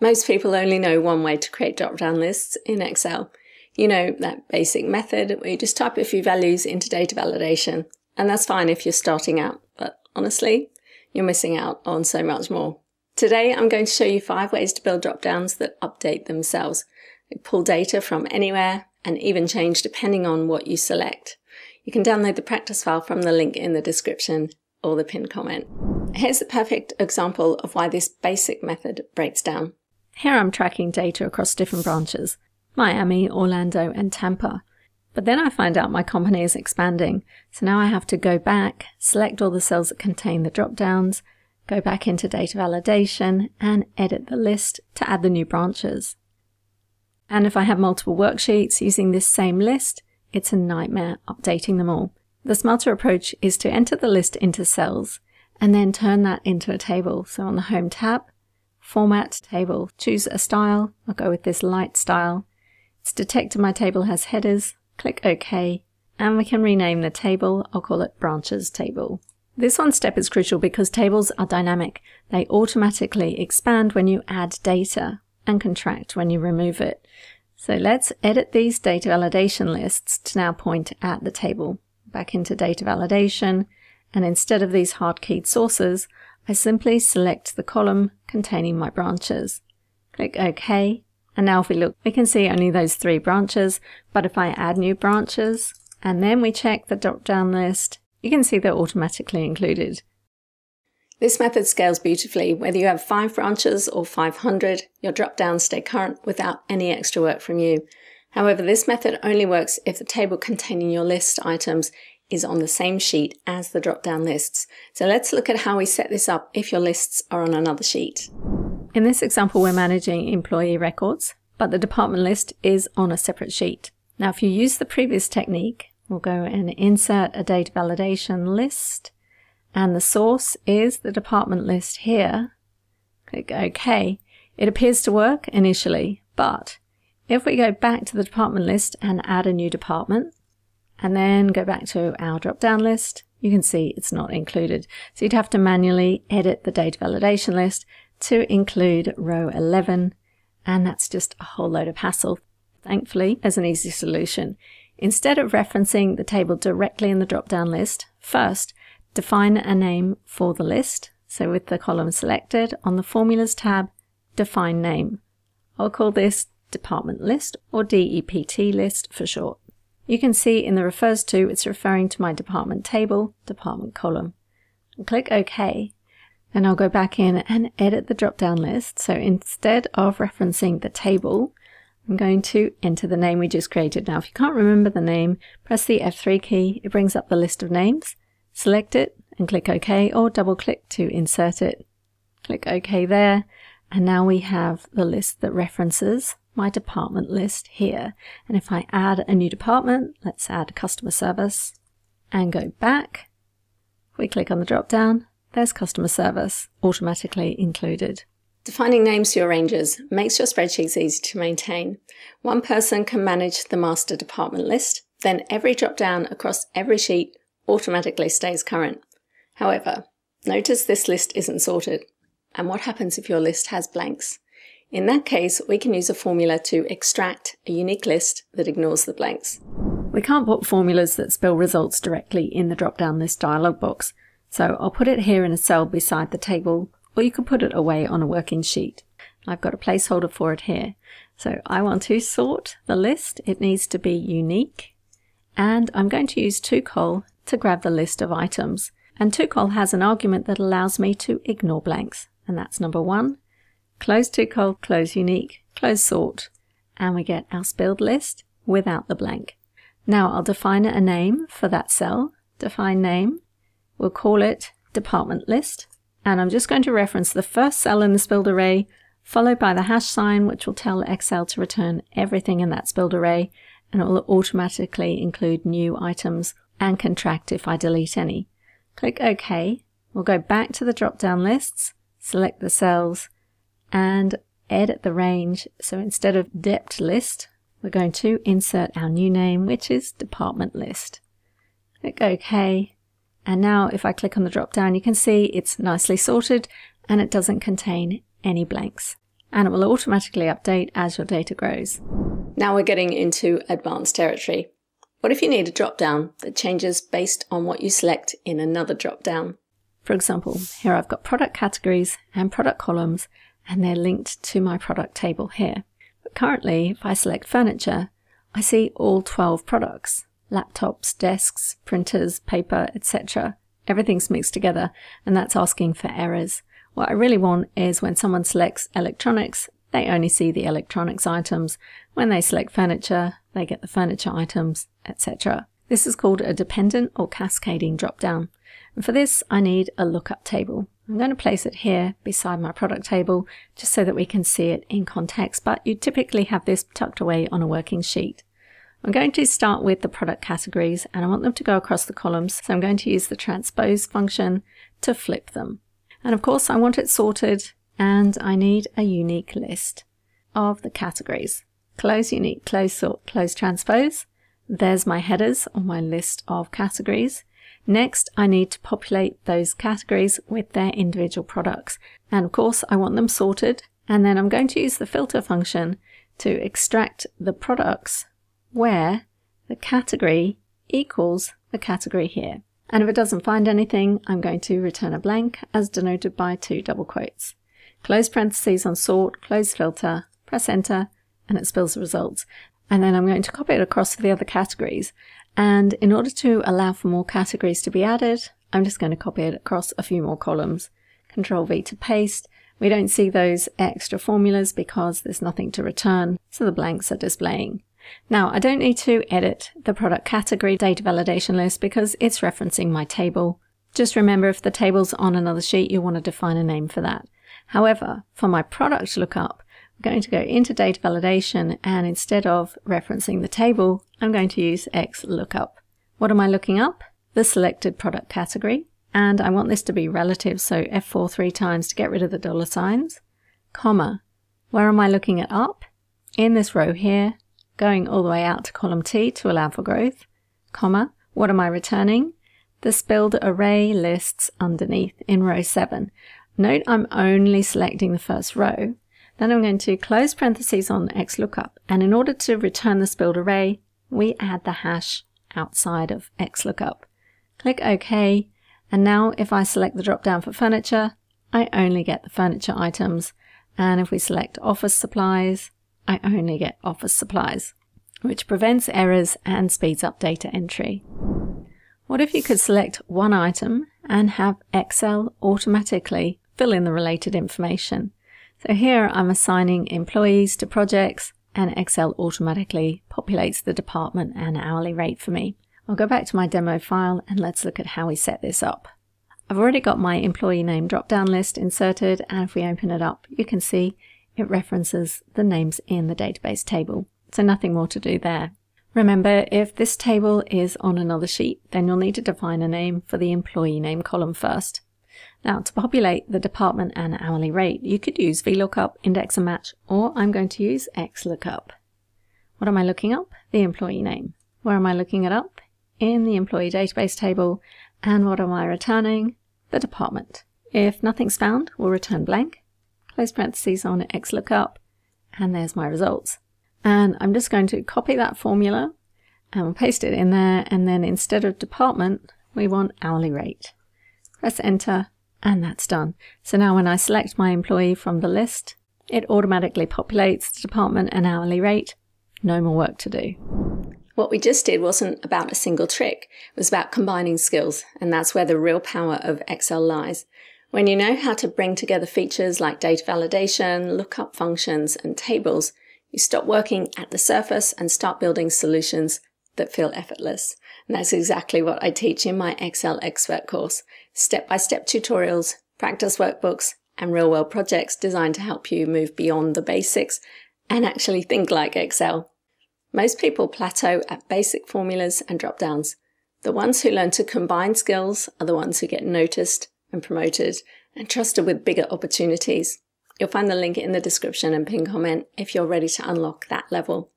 Most people only know one way to create drop-down lists in Excel. You know, that basic method where you just type a few values into data validation. And that's fine if you're starting out, but honestly, you're missing out on so much more. Today, I'm going to show you five ways to build drop-downs that update themselves. They pull data from anywhere and even change depending on what you select. You can download the practice file from the link in the description or the pinned comment. Here's the perfect example of why this basic method breaks down. Here I'm tracking data across different branches, Miami, Orlando, and Tampa. But then I find out my company is expanding, so now I have to go back, select all the cells that contain the drop-downs, go back into data validation, and edit the list to add the new branches. And if I have multiple worksheets using this same list, it's a nightmare updating them all. The smarter approach is to enter the list into cells and then turn that into a table. So on the Home tab, Format Table, choose a style. I'll go with this light style. It's detected my table has headers. Click OK, and we can rename the table. I'll call it Branches Table. This one step is crucial because tables are dynamic. They automatically expand when you add data and contract when you remove it. So let's edit these data validation lists to now point at the table. Back into data validation, and instead of these hard-keyed sources, I simply select the column containing my branches. Click OK, and now if we look, we can see only those three branches, but if I add new branches, and then we check the drop-down list, you can see they're automatically included. This method scales beautifully. Whether you have five branches or 500, your drop-downs stay current without any extra work from you. However, this method only works if the table containing your list items is on the same sheet as the drop-down lists. So let's look at how we set this up if your lists are on another sheet. In this example, we're managing employee records, but the department list is on a separate sheet. Now, if you use the previous technique, we'll go and insert a data validation list, and the source is the department list here. Click OK. It appears to work initially, but if we go back to the department list and add a new department, and then go back to our drop-down list, you can see it's not included. So you'd have to manually edit the data validation list to include row 11, and that's just a whole load of hassle. Thankfully, there's an easy solution. Instead of referencing the table directly in the drop-down list, first, define a name for the list. So with the column selected, on the Formulas tab, define name. I'll call this Department List or DEPT list for short. You can see in the refers to, it's referring to my department table, department column. And click OK. Then I'll go back in and edit the drop-down list. So instead of referencing the table, I'm going to enter the name we just created. Now, if you can't remember the name, press the F3 key. It brings up the list of names. Select it and click OK or double click to insert it. Click OK there. And now we have the list that references my department list here. And if I add a new department, let's add customer service and go back. We click on the drop down, there's customer service automatically included. Defining names for your ranges makes your spreadsheets easy to maintain. One person can manage the master department list, then every drop down across every sheet automatically stays current. However, notice this list isn't sorted. And what happens if your list has blanks? In that case, we can use a formula to extract a unique list that ignores the blanks. We can't put formulas that spill results directly in the drop-down list dialog box, so I'll put it here in a cell beside the table, or you could put it away on a working sheet. I've got a placeholder for it here. So I want to sort the list. It needs to be unique. And I'm going to use toCol to grab the list of items. And toCol has an argument that allows me to ignore blanks. And that's number one close toCol, close unique, close sort, and we get our spilled list without the blank. Now I'll define a name for that cell, define name, we'll call it department list, and I'm just going to reference the first cell in the spilled array, followed by the hash sign, which will tell Excel to return everything in that spilled array, and it will automatically include new items and contract if I delete any. Click OK. We'll go back to the drop-down lists, select the cells, and edit the range. So instead of dept list, we're going to insert our new name, which is department list. Click OK. And now if I click on the drop down, you can see it's nicely sorted and it doesn't contain any blanks. and it will automatically update as your data grows. Now we're getting into advanced territory. What if you need a drop-down that changes based on what you select in another drop-down? For example, here I've got product categories and product columns, and they're linked to my product table here. But currently, if I select furniture, I see all 12 products laptops, desks, printers, paper, etc. Everything's mixed together, and that's asking for errors. What I really want is when someone selects electronics, they only see the electronics items. When they select furniture, they get the furniture items, etc. This is called a dependent or cascading dropdown. And for this, I need a lookup table. I'm going to place it here beside my product table just so that we can see it in context, but you typically have this tucked away on a working sheet. I'm going to start with the product categories and I want them to go across the columns. So I'm going to use the transpose function to flip them. And of course I want it sorted and I need a unique list of the categories. Close unique, close sort, close transpose. There's my headers or my list of categories. Next, I need to populate those categories with their individual products. And of course, I want them sorted. And then I'm going to use the filter function to extract the products where the category equals the category here. And if it doesn't find anything, I'm going to return a blank as denoted by two double quotes. Close parentheses on sort, close filter, press enter, and it spills the results. And then I'm going to copy it across to the other categories. And in order to allow for more categories to be added, I'm just going to copy it across a few more columns. Control V to paste. We don't see those extra formulas because there's nothing to return, so the blanks are displaying. Now, I don't need to edit the product category data validation list because it's referencing my table. Just remember if the table's on another sheet, you want to define a name for that. However, for my product lookup, I'm going to go into data validation and instead of referencing the table, I'm going to use XLOOKUP. What am I looking up? The selected product category. And I want this to be relative, so F4 three times to get rid of the dollar signs, comma. Where am I looking it up? In this row here, going all the way out to column T to allow for growth, comma, what am I returning? The spilled array lists underneath in row 7. Note I'm only selecting the first row. Then I'm going to close parentheses on XLOOKUP, and in order to return the spilled array, we add the hash outside of XLOOKUP. Click OK, and now if I select the drop down for furniture, I only get the furniture items, and if we select office supplies, I only get office supplies, which prevents errors and speeds up data entry. What if you could select one item and have Excel automatically fill in the related information? So here I'm assigning employees to projects and Excel automatically populates the department and hourly rate for me. I'll go back to my demo file and let's look at how we set this up. I've already got my employee name drop-down list inserted and if we open it up you can see it references the names in the database table. So nothing more to do there. Remember, if this table is on another sheet, then you'll need to define a name for the employee name column first. Now, to populate the department and hourly rate, you could use VLOOKUP, index and match, or I'm going to use XLOOKUP. What am I looking up? The employee name. Where am I looking it up? In the employee database table. And what am I returning? The department. If nothing's found, we'll return blank close parentheses on XLOOKUP, and there's my results. And I'm just going to copy that formula and paste it in there. And then instead of department, we want hourly rate. Press enter and that's done. So now when I select my employee from the list, it automatically populates the department and hourly rate. No more work to do. What we just did wasn't about a single trick. It was about combining skills. And that's where the real power of Excel lies. When you know how to bring together features like data validation, lookup functions, and tables, you stop working at the surface and start building solutions that feel effortless. And that's exactly what I teach in my Excel Expert course. Step-by-step tutorials, practice workbooks, and real-world projects designed to help you move beyond the basics and actually think like Excel. Most people plateau at basic formulas and drop-downs. The ones who learn to combine skills are the ones who get noticed and promoted and trusted with bigger opportunities. You'll find the link in the description and pin comment if you're ready to unlock that level.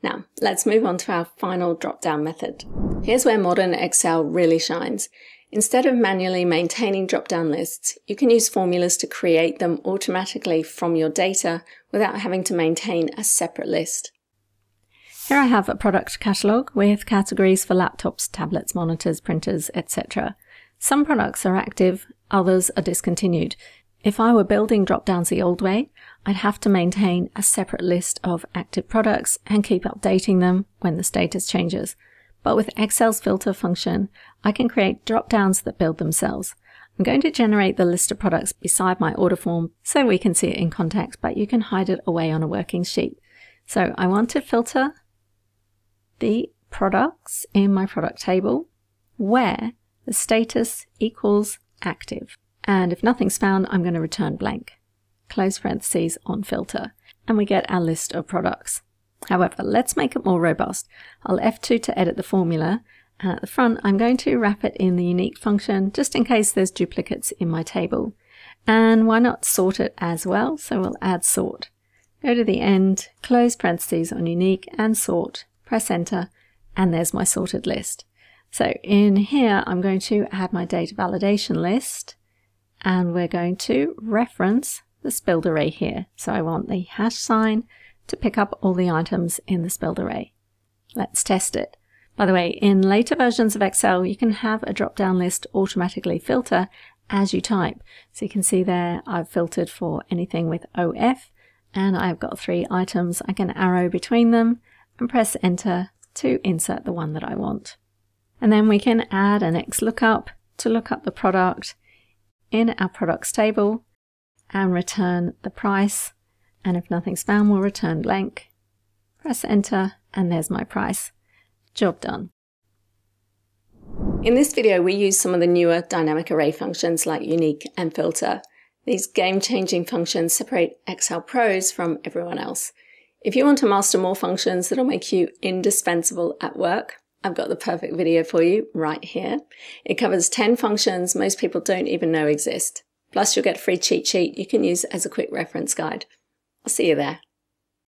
Now, let's move on to our final drop down method. Here's where modern Excel really shines. Instead of manually maintaining drop-down lists, you can use formulas to create them automatically from your data without having to maintain a separate list. Here I have a product catalogue with categories for laptops, tablets, monitors, printers, etc. Some products are active, others are discontinued. If I were building drop-downs the old way, I'd have to maintain a separate list of active products and keep updating them when the status changes. But with Excel's filter function, I can create drop-downs that build themselves. I'm going to generate the list of products beside my order form so we can see it in context, but you can hide it away on a working sheet. So I want to filter the products in my product table where the status equals active. And if nothing's found, I'm going to return blank. Close parentheses on filter. And we get our list of products. However, let's make it more robust. I'll F2 to edit the formula, and at the front I'm going to wrap it in the unique function just in case there's duplicates in my table. And why not sort it as well? So we'll add sort. Go to the end, close parentheses on unique and sort, press enter, and there's my sorted list. So in here I'm going to add my data validation list and we're going to reference the spilled array here. So I want the hash sign to pick up all the items in the spilled array. Let's test it. By the way, in later versions of Excel, you can have a drop-down list automatically filter as you type. So you can see there I've filtered for anything with OF and I've got three items. I can arrow between them and press enter to insert the one that I want. And then we can add an XLOOKUP to look up the product in our products table and return the price and if nothing's found, we'll return blank. Press enter, and there's my price. Job done. In this video, we use some of the newer dynamic array functions like unique and filter. These game-changing functions separate Excel pros from everyone else. If you want to master more functions that'll make you indispensable at work, I've got the perfect video for you right here. It covers 10 functions most people don't even know exist. Plus you'll get a free cheat sheet you can use as a quick reference guide. I'll see you there.